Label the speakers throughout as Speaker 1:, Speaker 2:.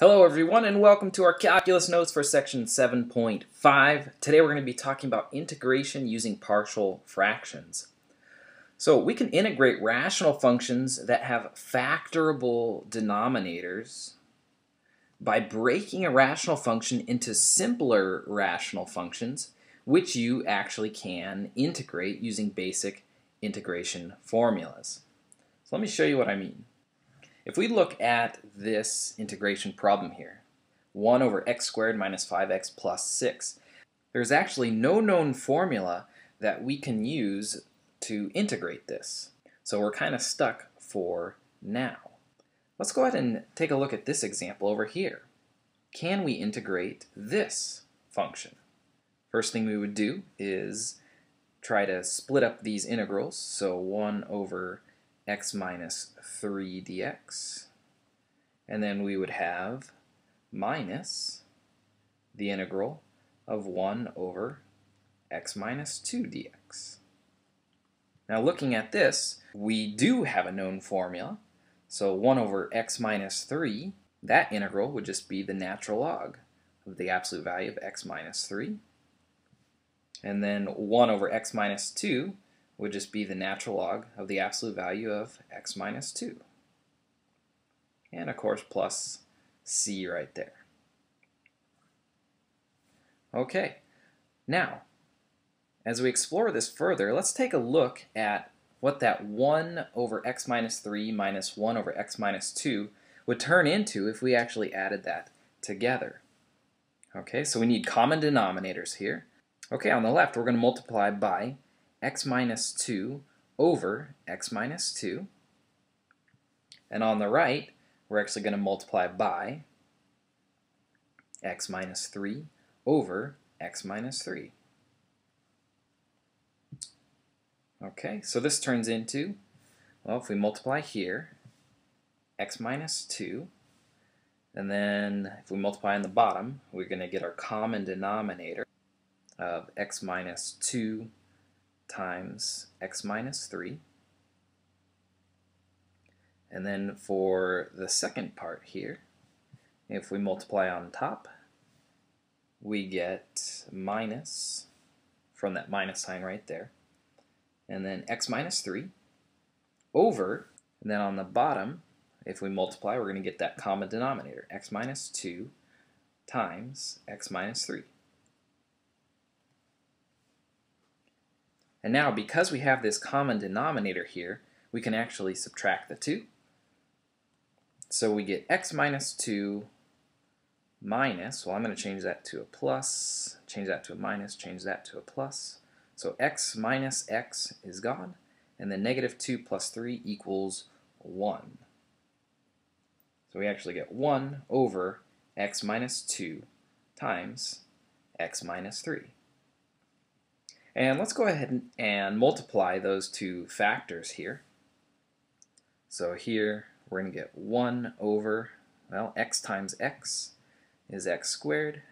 Speaker 1: Hello everyone and welcome to our calculus notes for section 7.5. Today we're going to be talking about integration using partial fractions. So we can integrate rational functions that have factorable denominators by breaking a rational function into simpler rational functions which you actually can integrate using basic integration formulas. So let me show you what I mean. If we look at this integration problem here, 1 over x squared minus 5x plus 6, there's actually no known formula that we can use to integrate this. So we're kind of stuck for now. Let's go ahead and take a look at this example over here. Can we integrate this function? First thing we would do is try to split up these integrals. So 1 over x minus 3 dx. And then we would have minus the integral of 1 over x minus 2 dx. Now looking at this, we do have a known formula. So 1 over x minus 3, that integral would just be the natural log of the absolute value of x minus 3. And then 1 over x minus 2 would just be the natural log of the absolute value of x minus 2. And of course plus c right there. Okay, now as we explore this further, let's take a look at what that 1 over x minus 3 minus 1 over x minus 2 would turn into if we actually added that together. Okay, so we need common denominators here. Okay, on the left we're going to multiply by x minus 2 over x minus 2. And on the right, we're actually going to multiply by x minus 3 over x minus 3. Okay, so this turns into, well, if we multiply here, x minus 2, and then if we multiply on the bottom, we're going to get our common denominator of x minus 2 times x minus 3. And then for the second part here, if we multiply on top, we get minus from that minus sign right there. And then x minus 3 over, and then on the bottom, if we multiply, we're going to get that common denominator, x minus 2 times x minus 3. And now, because we have this common denominator here, we can actually subtract the 2. So we get x minus 2 minus, well I'm going to change that to a plus, change that to a minus, change that to a plus. So x minus x is gone, and then negative 2 plus 3 equals 1. So we actually get 1 over x minus 2 times x minus 3. And let's go ahead and multiply those two factors here. So here we're going to get 1 over, well, x times x is x squared.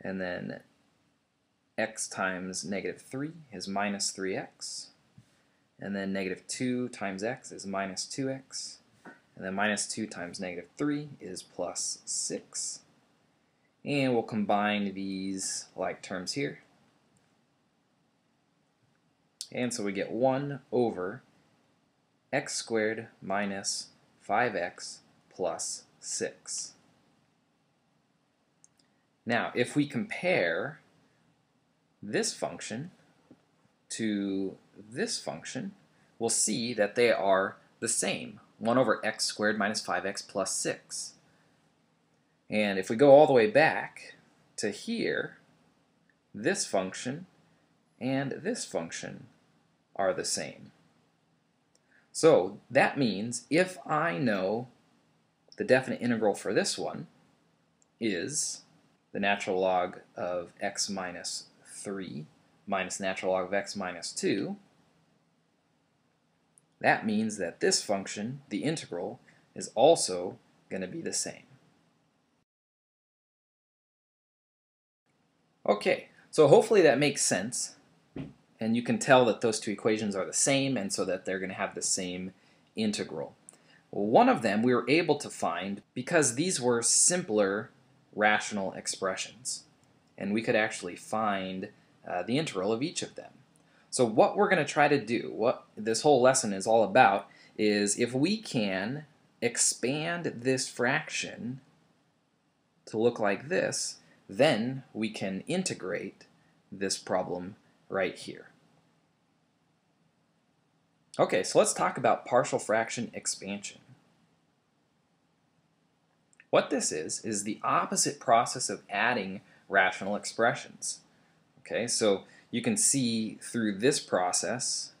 Speaker 1: And then x times negative 3 is minus 3x. And then negative 2 times x is minus 2x. And then minus 2 times negative 3 is plus 6. And we'll combine these like terms here. And so we get 1 over x squared minus 5x plus 6. Now, if we compare this function to this function, we'll see that they are the same. 1 over x squared minus 5x plus 6. And if we go all the way back to here, this function and this function are the same. So that means if I know the definite integral for this one is the natural log of x minus 3 minus natural log of x minus 2, that means that this function, the integral, is also going to be the same. Okay, so hopefully that makes sense. And you can tell that those two equations are the same and so that they're going to have the same integral. One of them we were able to find because these were simpler rational expressions. And we could actually find uh, the integral of each of them. So what we're going to try to do, what this whole lesson is all about, is if we can expand this fraction to look like this, then we can integrate this problem right here. Okay, so let's talk about partial fraction expansion. What this is, is the opposite process of adding rational expressions. Okay, so you can see through this process,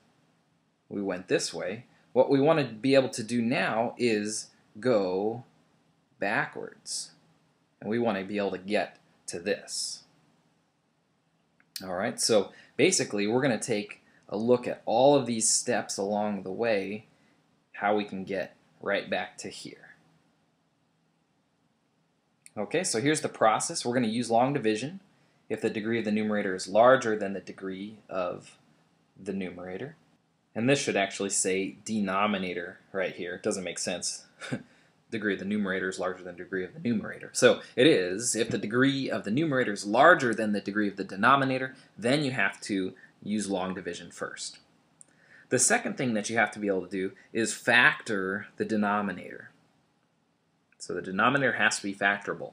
Speaker 1: we went this way. What we want to be able to do now is go backwards. And we want to be able to get to this. All right, so basically we're going to take a look at all of these steps along the way, how we can get right back to here. Okay, so here's the process. We're going to use long division if the degree of the numerator is larger than the degree of the numerator. And this should actually say denominator right here. It doesn't make sense. degree of the numerator is larger than degree of the numerator. So it is, if the degree of the numerator is larger than the degree of the denominator, then you have to use long division first. The second thing that you have to be able to do is factor the denominator. So the denominator has to be factorable.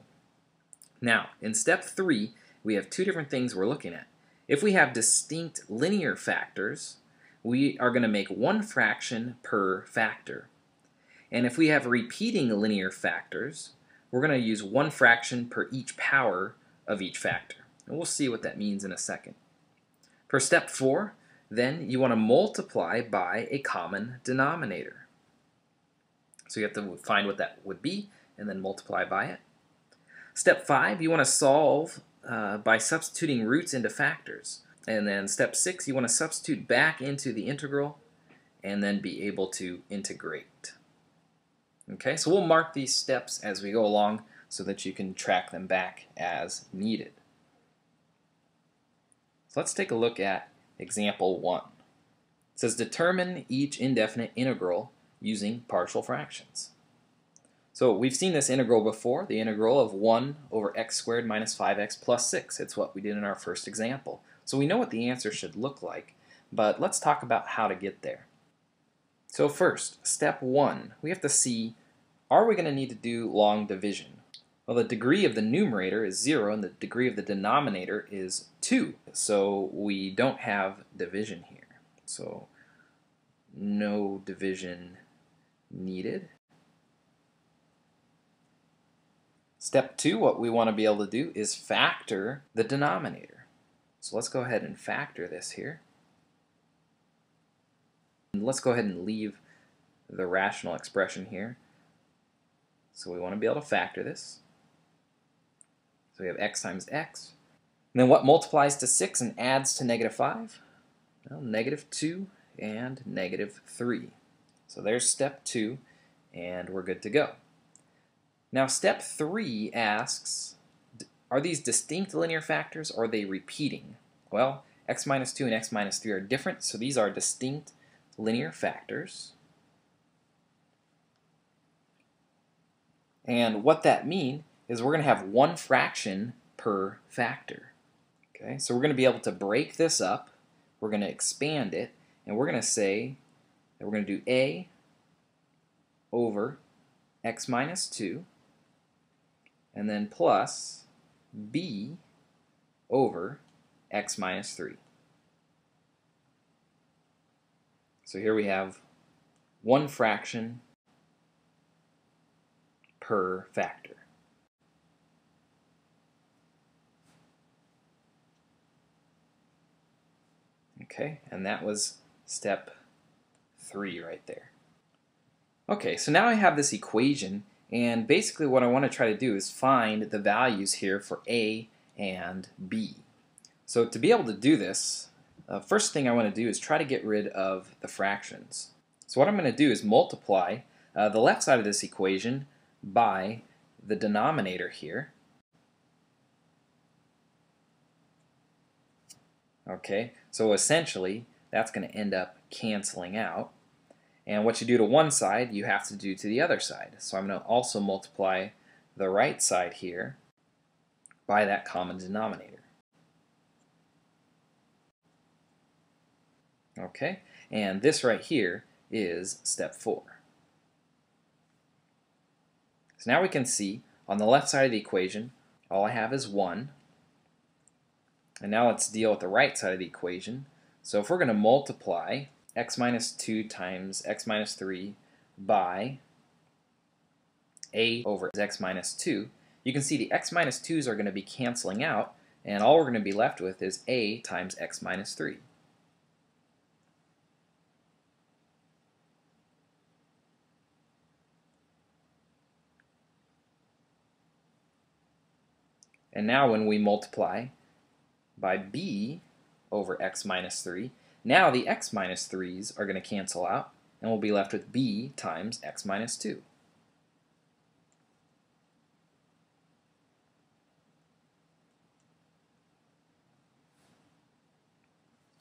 Speaker 1: Now, in step three, we have two different things we're looking at. If we have distinct linear factors, we are going to make one fraction per factor. And if we have repeating linear factors, we're going to use one fraction per each power of each factor. And we'll see what that means in a second. For step four, then you want to multiply by a common denominator. So you have to find what that would be and then multiply by it. Step five, you want to solve uh, by substituting roots into factors. And then step six, you want to substitute back into the integral and then be able to integrate. Okay, so we'll mark these steps as we go along so that you can track them back as needed. So let's take a look at example 1. It says determine each indefinite integral using partial fractions. So we've seen this integral before, the integral of 1 over x squared minus 5x plus 6. It's what we did in our first example. So we know what the answer should look like, but let's talk about how to get there. So first, step one, we have to see, are we going to need to do long division? Well, the degree of the numerator is 0 and the degree of the denominator is 2. So we don't have division here. So no division needed. Step 2, what we want to be able to do is factor the denominator. So let's go ahead and factor this here. And let's go ahead and leave the rational expression here. So we want to be able to factor this. So we have x times x. And then what multiplies to 6 and adds to negative 5? Well, negative 2 and negative 3. So there's step 2, and we're good to go. Now step 3 asks, are these distinct linear factors or are they repeating? Well, x minus 2 and x minus 3 are different, so these are distinct linear factors. And what that means is we're going to have one fraction per factor. Okay, so we're going to be able to break this up. We're going to expand it, and we're going to say that we're going to do a over x minus 2, and then plus b over x minus 3. So here we have one fraction per factor. Okay, and that was step three right there. Okay, so now I have this equation, and basically what I want to try to do is find the values here for A and B. So to be able to do this, uh, first thing I want to do is try to get rid of the fractions. So what I'm going to do is multiply uh, the left side of this equation by the denominator here. Okay, so essentially that's going to end up canceling out. And what you do to one side, you have to do to the other side. So I'm going to also multiply the right side here by that common denominator. Okay, and this right here is step four. So now we can see on the left side of the equation, all I have is 1. And now let's deal with the right side of the equation. So if we're going to multiply x minus 2 times x minus 3 by a over x minus 2, you can see the x minus 2's are going to be canceling out, and all we're going to be left with is a times x minus 3. And now when we multiply by b over x minus 3, now the x minus 3's are going to cancel out, and we'll be left with b times x minus 2.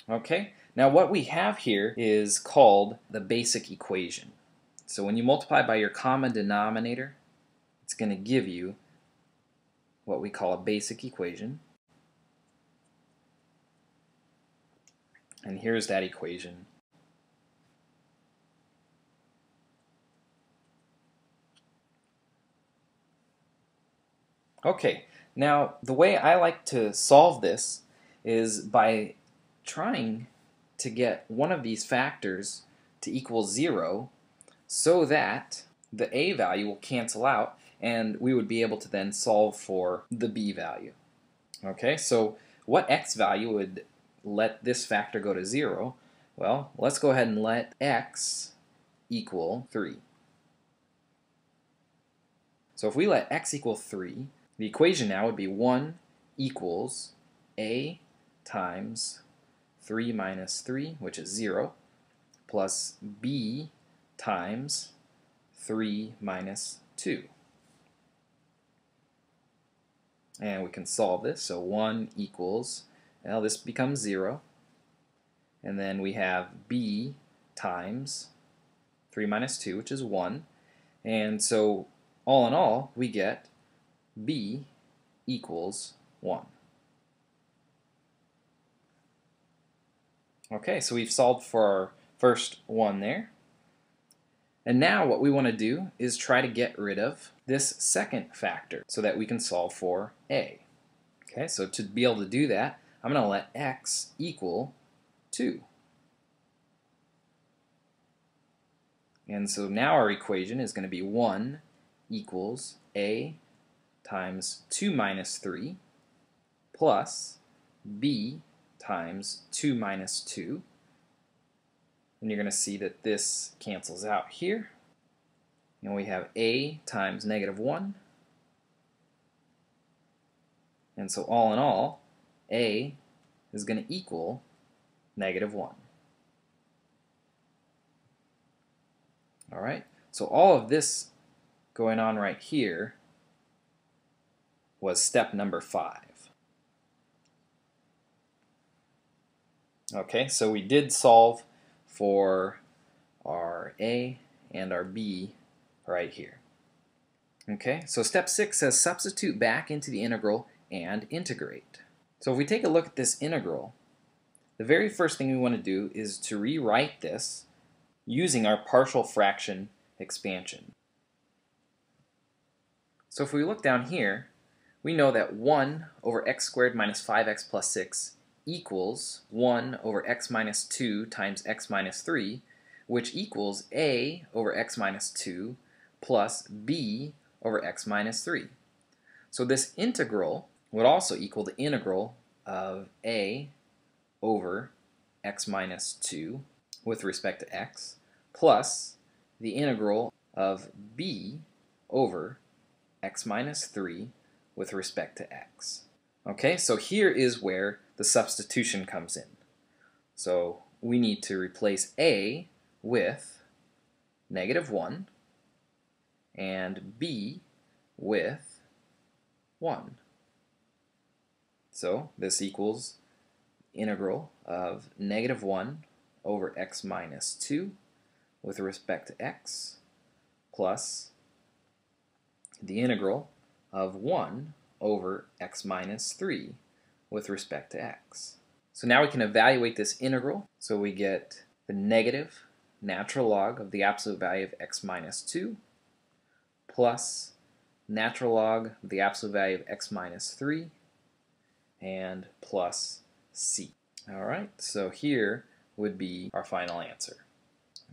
Speaker 1: Okay, now what we have here is called the basic equation. So when you multiply by your common denominator, it's going to give you what we call a basic equation. And here's that equation. Okay, now the way I like to solve this is by trying to get one of these factors to equal 0 so that the a value will cancel out and we would be able to then solve for the b value. Okay, so what x value would let this factor go to 0? Well, let's go ahead and let x equal 3. So if we let x equal 3, the equation now would be 1 equals a times 3 minus 3, which is 0, plus b times 3 minus 2. And we can solve this. So 1 equals, well, this becomes 0. And then we have b times 3 minus 2, which is 1. And so all in all, we get b equals 1. Okay, so we've solved for our first one there. And now what we want to do is try to get rid of this second factor so that we can solve for a. Okay, so to be able to do that, I'm going to let x equal 2. And so now our equation is going to be 1 equals a times 2 minus 3 plus b times 2 minus 2. And you're going to see that this cancels out here. And we have a times negative 1. And so all in all, a is going to equal negative 1. All right, so all of this going on right here was step number 5. Okay, so we did solve for our A and our B right here. Okay, so step six says substitute back into the integral and integrate. So if we take a look at this integral, the very first thing we want to do is to rewrite this using our partial fraction expansion. So if we look down here, we know that 1 over x squared minus 5x plus 6 equals 1 over x minus 2 times x minus 3, which equals a over x minus 2 plus b over x minus 3. So this integral would also equal the integral of a over x minus 2 with respect to x plus the integral of b over x minus 3 with respect to x. Okay, so here is where the substitution comes in. So we need to replace a with negative 1 and b with 1. So this equals integral of negative 1 over x minus 2 with respect to x plus the integral of 1 over x minus 3 with respect to x. So now we can evaluate this integral. So we get the negative natural log of the absolute value of x minus 2 plus natural log of the absolute value of x minus 3 and plus c. All right, so here would be our final answer.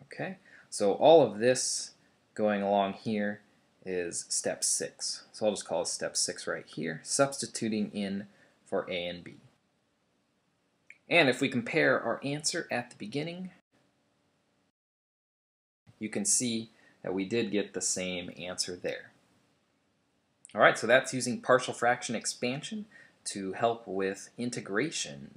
Speaker 1: Okay, so all of this going along here is step 6. So I'll just call it step 6 right here, substituting in for A and B. And if we compare our answer at the beginning, you can see that we did get the same answer there. All right, so that's using partial fraction expansion to help with integration.